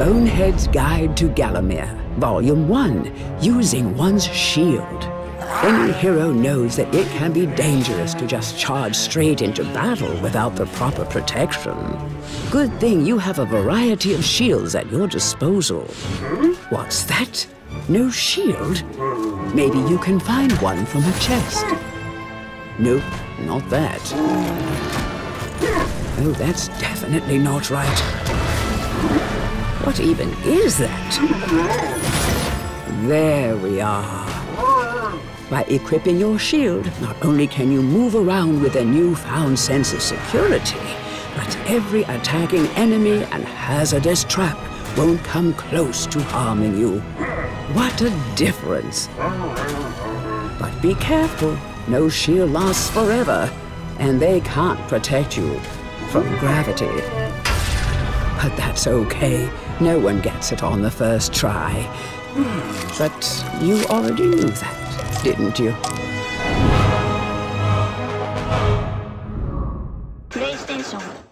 Bonehead's Guide to Gallowmere, Volume 1, Using One's Shield. Any hero knows that it can be dangerous to just charge straight into battle without the proper protection. Good thing you have a variety of shields at your disposal. What's that? No shield? Maybe you can find one from a chest. Nope, not that. Oh, that's definitely not right. What even is that? There we are. By equipping your shield, not only can you move around with a newfound sense of security, but every attacking enemy and hazardous trap won't come close to harming you. What a difference! But be careful, no shield lasts forever, and they can't protect you from gravity. But that's okay, no one gets it on the first try. But you already knew that didn't you? PlayStation